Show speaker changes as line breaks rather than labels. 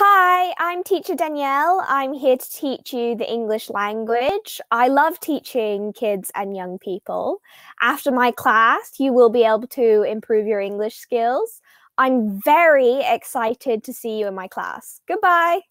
Hi, I'm teacher Danielle. I'm here to teach you the English language. I love teaching kids and young people. After my class, you will be able to improve your English skills. I'm very excited to see you in my class. Goodbye.